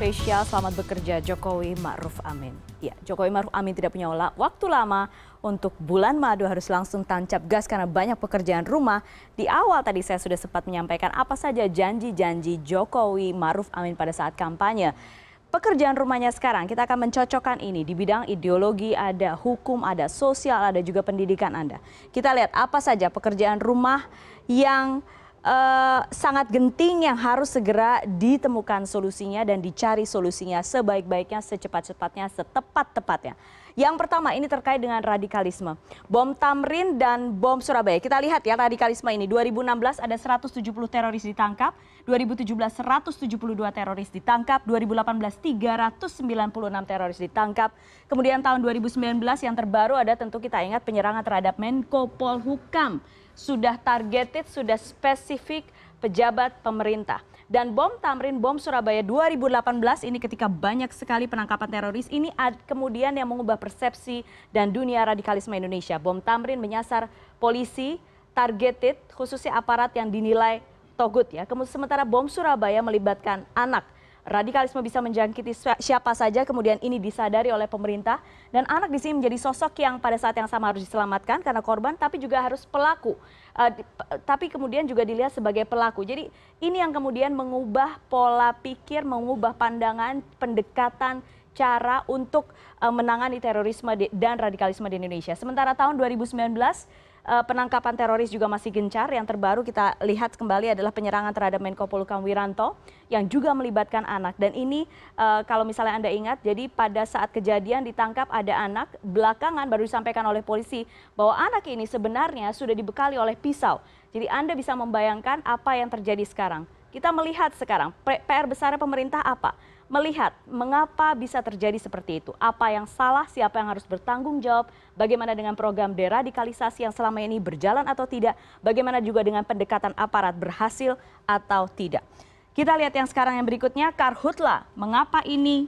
spesial Selamat Bekerja Jokowi Ma'ruf Amin. Ya, Jokowi Ma'ruf Amin tidak punya waktu lama untuk bulan madu harus langsung tancap gas karena banyak pekerjaan rumah. Di awal tadi saya sudah sempat menyampaikan apa saja janji-janji Jokowi Ma'ruf Amin pada saat kampanye. Pekerjaan rumahnya sekarang, kita akan mencocokkan ini di bidang ideologi, ada hukum, ada sosial, ada juga pendidikan Anda. Kita lihat apa saja pekerjaan rumah yang uh, sangat genting yang harus segera ditemukan solusinya dan dicari solusinya sebaik-baiknya, secepat-cepatnya, setepat-tepatnya. Yang pertama ini terkait dengan radikalisme. Bom Tamrin dan bom Surabaya. Kita lihat ya radikalisme ini. 2016 ada 170 teroris ditangkap, 2017 172 teroris ditangkap, 2018 396 teroris ditangkap. Kemudian tahun 2019 yang terbaru ada tentu kita ingat penyerangan terhadap Menko Polhukam sudah targeted, sudah spesifik pejabat pemerintah. Dan bom Tamrin, bom Surabaya 2018 ini ketika banyak sekali penangkapan teroris ini kemudian yang mengubah persepsi dan dunia radikalisme Indonesia. Bom Tamrin menyasar polisi targeted khususnya aparat yang dinilai togut ya. Kemudian sementara bom Surabaya melibatkan anak radikalisme bisa menjangkiti siapa saja kemudian ini disadari oleh pemerintah. Dan anak di sini menjadi sosok yang pada saat yang sama harus diselamatkan karena korban tapi juga harus pelaku. Uh, tapi kemudian juga dilihat sebagai pelaku. Jadi ini yang kemudian mengubah pola pikir mengubah pandangan pendekatan cara untuk uh, menangani terorisme dan radikalisme di Indonesia. Sementara tahun 2019 uh, penangkapan teroris juga masih gencar. Yang terbaru kita lihat kembali adalah penyerangan terhadap Menko Polhukam Wiranto yang juga melibatkan anak. Dan ini uh, kalau misalnya Anda ingat, jadi pada saat kejadian ditangkap ada anak, belakangan baru disampaikan oleh polisi bahwa anak ini sebenarnya sudah dibekali oleh pisau. Jadi Anda bisa membayangkan apa yang terjadi sekarang. Kita melihat sekarang PR besar pemerintah apa? Melihat mengapa bisa terjadi seperti itu. Apa yang salah, siapa yang harus bertanggung jawab, bagaimana dengan program deradikalisasi yang selama ini berjalan atau tidak, bagaimana juga dengan pendekatan aparat berhasil atau tidak. Kita lihat yang sekarang yang berikutnya, Karhutla. Mengapa ini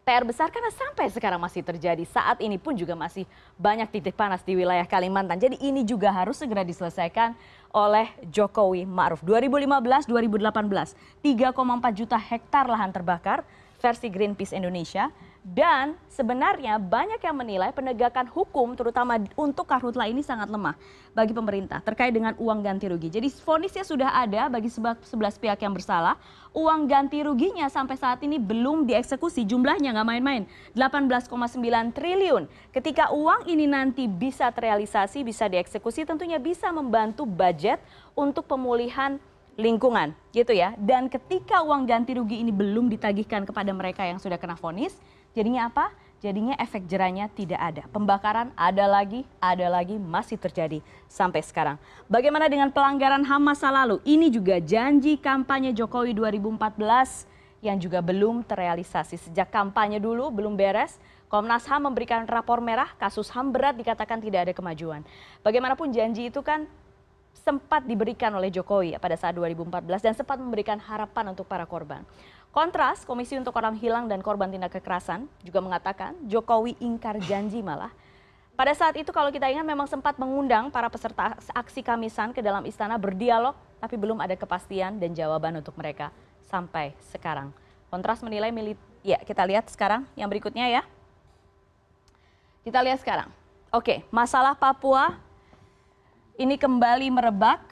PR besar karena sampai sekarang masih terjadi. Saat ini pun juga masih banyak titik panas di wilayah Kalimantan. Jadi ini juga harus segera diselesaikan oleh Jokowi Ma'ruf. 2015-2018, 3,4 juta hektar lahan terbakar versi Greenpeace Indonesia dan sebenarnya banyak yang menilai penegakan hukum terutama untuk karhutla ini sangat lemah bagi pemerintah terkait dengan uang ganti rugi. Jadi vonisnya sudah ada bagi 11 pihak yang bersalah. Uang ganti ruginya sampai saat ini belum dieksekusi. Jumlahnya nggak main-main. 18,9 triliun. Ketika uang ini nanti bisa terrealisasi, bisa dieksekusi tentunya bisa membantu budget untuk pemulihan lingkungan gitu ya. Dan ketika uang ganti rugi ini belum ditagihkan kepada mereka yang sudah kena vonis, Jadinya apa? Jadinya efek jerahnya tidak ada. Pembakaran ada lagi, ada lagi, masih terjadi sampai sekarang. Bagaimana dengan pelanggaran HAM masa lalu? Ini juga janji kampanye Jokowi 2014 yang juga belum terrealisasi. Sejak kampanye dulu belum beres, Komnas HAM memberikan rapor merah, kasus HAM berat dikatakan tidak ada kemajuan. Bagaimanapun janji itu kan sempat diberikan oleh Jokowi pada saat 2014 dan sempat memberikan harapan untuk para korban. Kontras, Komisi untuk Orang Hilang dan Korban Tindak Kekerasan juga mengatakan Jokowi ingkar janji malah. Pada saat itu kalau kita ingat memang sempat mengundang para peserta aksi Kamisan ke dalam istana berdialog, tapi belum ada kepastian dan jawaban untuk mereka sampai sekarang. Kontras menilai milit, ya kita lihat sekarang yang berikutnya ya. Kita lihat sekarang. Oke, masalah Papua ini kembali merebak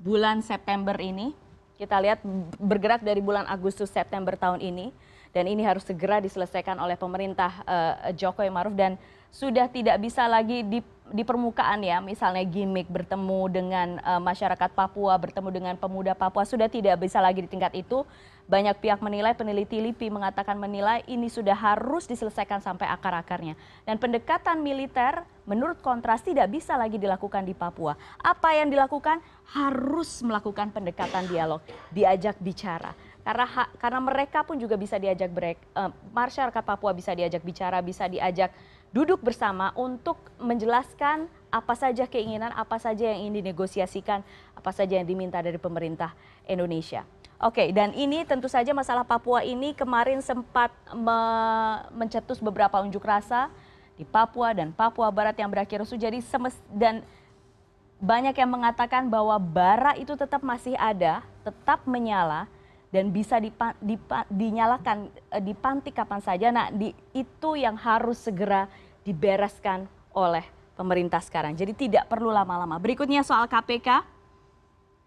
bulan September ini kita lihat bergerak dari bulan Agustus September tahun ini. Dan ini harus segera diselesaikan oleh pemerintah uh, Jokowi Maruf. Dan sudah tidak bisa lagi di, di permukaan ya misalnya gimmick bertemu dengan uh, masyarakat Papua bertemu dengan pemuda Papua sudah tidak bisa lagi di tingkat itu banyak pihak menilai, peneliti LIPI mengatakan menilai ini sudah harus diselesaikan sampai akar-akarnya. Dan pendekatan militer menurut Kontras tidak bisa lagi dilakukan di Papua. Apa yang dilakukan? Harus melakukan pendekatan dialog, diajak bicara. Karena mereka pun juga bisa diajak break, uh, masyarakat Papua bisa diajak bicara, bisa diajak duduk bersama untuk menjelaskan apa saja keinginan, apa saja yang ingin dinegosiasikan, apa saja yang diminta dari pemerintah Indonesia. Oke, dan ini tentu saja masalah Papua ini kemarin sempat me mencetus beberapa unjuk rasa di Papua dan Papua Barat yang berakhir rusuh. Jadi dan banyak yang mengatakan bahwa bara itu tetap masih ada, tetap menyala dan bisa dipa, dipa, dinyalakan uh, dipantik kapan saja. Nah, di, itu yang harus segera dibereskan oleh pemerintah sekarang. Jadi tidak perlu lama-lama. Berikutnya soal KPK.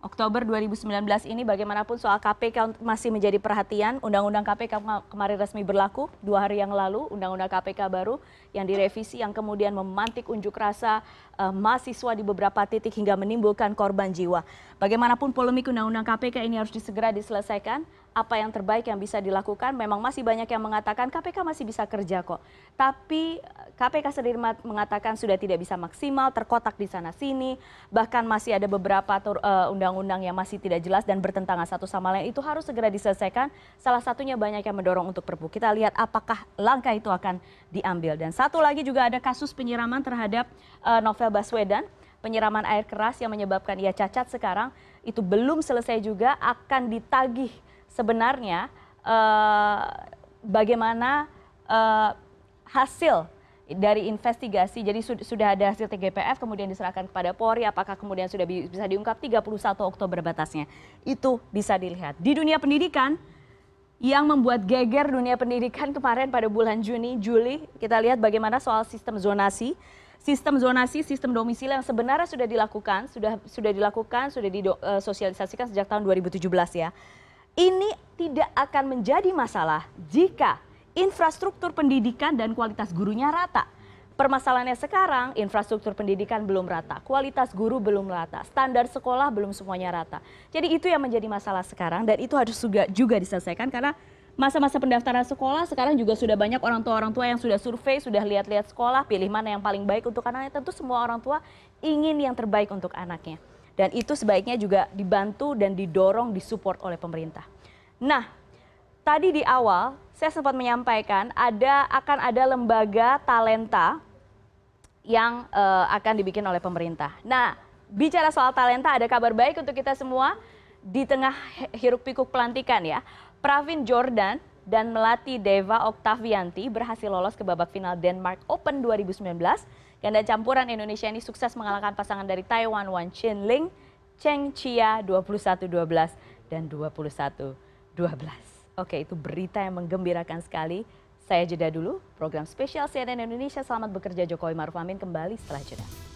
Oktober 2019 ini bagaimanapun soal KPK masih menjadi perhatian. Undang-undang KPK kemarin resmi berlaku dua hari yang lalu, Undang-undang KPK baru yang direvisi yang kemudian memantik unjuk rasa uh, mahasiswa di beberapa titik hingga menimbulkan korban jiwa. Bagaimanapun polemik Undang-undang KPK ini harus segera diselesaikan apa yang terbaik yang bisa dilakukan. Memang masih banyak yang mengatakan KPK masih bisa kerja kok. Tapi KPK sendiri mengatakan sudah tidak bisa maksimal, terkotak di sana sini, bahkan masih ada beberapa eh, undang-undang yang masih tidak jelas dan bertentangan satu sama lain. Itu harus segera diselesaikan. Salah satunya banyak yang mendorong untuk perpu. Kita lihat apakah langkah itu akan diambil. Dan satu lagi juga ada kasus penyiraman terhadap uh, Novel Baswedan penyiraman air keras yang menyebabkan ia cacat sekarang itu belum selesai juga akan ditagih sebenarnya uh, bagaimana uh, hasil dari investigasi, jadi sudah ada hasil TGPF kemudian diserahkan kepada Polri, apakah kemudian sudah bisa diungkap 31 Oktober batasnya. Itu bisa dilihat. Di dunia pendidikan, yang membuat geger dunia pendidikan kemarin pada bulan Juni, Juli, kita lihat bagaimana soal sistem zonasi. Sistem zonasi, sistem domisili yang sebenarnya sudah dilakukan, sudah sudah dilakukan, sudah disosialisasikan eh, sejak tahun 2017 ya ini tidak akan menjadi masalah jika infrastruktur pendidikan dan kualitas gurunya rata. Permasalahannya sekarang, infrastruktur pendidikan belum rata, kualitas guru belum rata, standar sekolah belum semuanya rata. Jadi itu yang menjadi masalah sekarang dan itu harus juga, juga diselesaikan karena masa-masa pendaftaran sekolah sekarang juga sudah banyak orang tua-orang tua yang sudah survei, sudah lihat-lihat sekolah, pilih mana yang paling baik untuk anaknya. Tentu semua orang tua ingin yang terbaik untuk anaknya. Dan itu sebaiknya juga dibantu dan didorong, disupport oleh pemerintah. Nah, tadi di awal saya sempat menyampaikan ada akan ada lembaga talenta yang uh, akan dibikin oleh pemerintah. Nah, bicara soal talenta ada kabar baik untuk kita semua di tengah hiruk pikuk pelantikan ya. Pravin Jordan dan Melati Deva Oktavianti berhasil lolos ke babak final Denmark Open 2019 Ganda campuran Indonesia ini sukses mengalahkan pasangan dari Taiwan Wan Chinling, Cheng Chia 21-12 dan 21-12. Oke, itu berita yang menggembirakan sekali. Saya jeda dulu, program spesial CNN Indonesia Selamat Bekerja Jokowi Maruf Amin kembali setelah jeda.